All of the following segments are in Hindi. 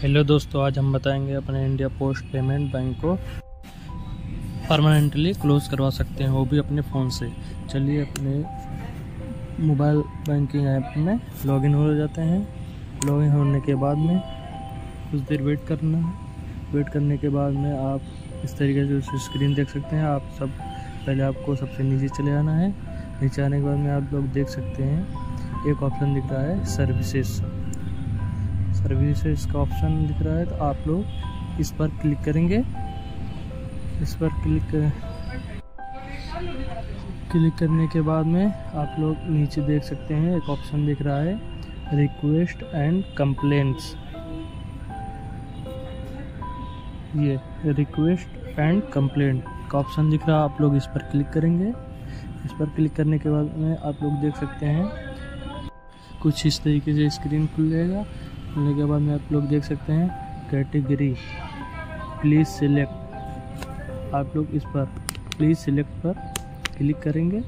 हेलो दोस्तों, आज हम बताएँगे अपने इंडिया पोस्ट पेमेंट बैंक को परमानेंटली क्लोज करवा सकते हैं, वो भी अपने फ़ोन से। चलिए अपने मोबाइल बैंकिंग ऐप में लॉगिन हो जाते हैं। लॉगिन होने के बाद में कुछ देर वेट करना। है वेट करने के बाद में आप इस तरीके से स्क्रीन देख सकते हैं। आप सब, पहले आपको सबसे नीचे चले आना है। नीचे आने के बाद में आप लोग देख सकते हैं। एक ऑप्शन दिख रहा है सर्विसेज़ सर्विसेज़ का ऑप्शन दिख रहा है तो आप लोग इस पर क्लिक करेंगे। इस पर क्लिक कर। क्लिक करने के बाद में आप लोग नीचे देख सकते हैं, एक ऑप्शन दिख रहा है रिक्वेस्ट एंड कंप्लेंट्स ये रिक्वेस्ट एंड कंप्लेंट का ऑप्शन दिख रहा है, आप लोग इस पर क्लिक करेंगे। इस पर क्लिक करने के बाद में आप लोग देख सकते हैं, कुछ इस तरीके से स्क्रीन खुलेगा खुलने के बाद में आप लोग देख सकते हैं कैटेगरी। प्लीज़ सिलेक्ट आप लोग इस पर प्लीज़ सिलेक्ट पर क्लिक करेंगे।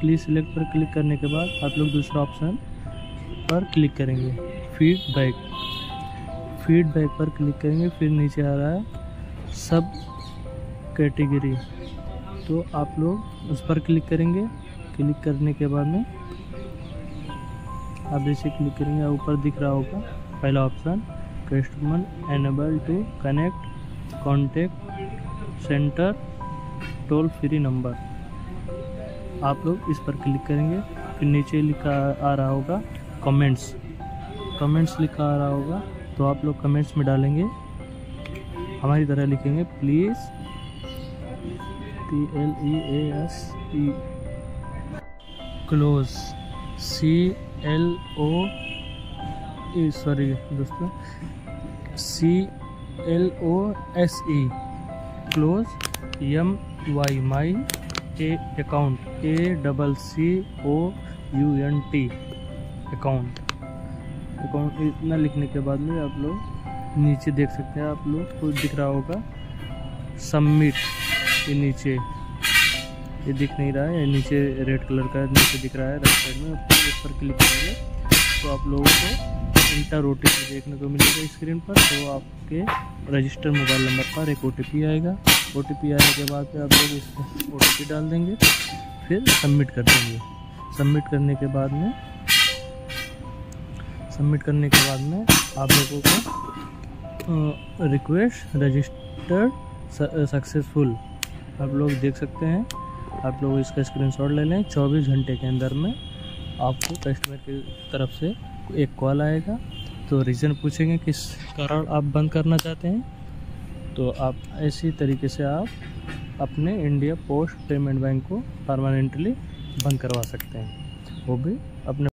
प्लीज़ सिलेक्ट पर क्लिक करने के बाद आप लोग दूसरा ऑप्शन पर क्लिक करेंगे। फीडबैक फीडबैक पर क्लिक करेंगे, फिर नीचे आ रहा है सब कैटेगरी तो आप लोग उस पर क्लिक करेंगे। क्लिक करने के बाद में आप जैसे क्लिक करेंगे, ऊपर दिख रहा होगा, पहला option customer enable to connect contact centre toll free number आप लोग इस पर क्लिक करेंगे, फिर नीचे लिखा आ रहा होगा कमेंट्स कमेंट्स लिखा आ रहा होगा तो आप लोग कमेंट्स में डालेंगे। हमारी तरह लिखेंगे please P L E S E close C L O sorry दोस्तों। C L O S E close M Y my A account A double C O U N T account account इतना लिखने के बाद में आप लोग नीचे देख सकते हैं, आप लोग को दिख रहा होगा सबमिट के नीचे। ये दिख नहीं रहा है नीचे रेड कलर का नीचे दिख रहा है, राइट साइड में उस पर क्लिक करेंगे। तो आप लोगों को इंटर ओ देखने को मिलेगा स्क्रीन पर तो आपके रजिस्टर मोबाइल नंबर पर एक ओ आएगा। ओटीपी आने के बाद आप लोग इस ओ डाल देंगे, फिर सबमिट कर देंगे। सबमिट करने के बाद में सबमिट करने के बाद में आप लोगों को रिक्वेस्ट रजिस्टर्ड सक्सेसफुल आप लोग देख सकते हैं। आप लोग इसका स्क्रीनशॉट ले लें। 24 घंटे के अंदर में आपको कस्टमर की तरफ़ से एक कॉल आएगा। तो रीज़न पूछेंगे किस कारण आप बंद करना चाहते हैं। तो आप ऐसी तरीके से आप अपने इंडिया पोस्ट पेमेंट बैंक को परमानेंटली बंद करवा सकते हैं। वो भी अपने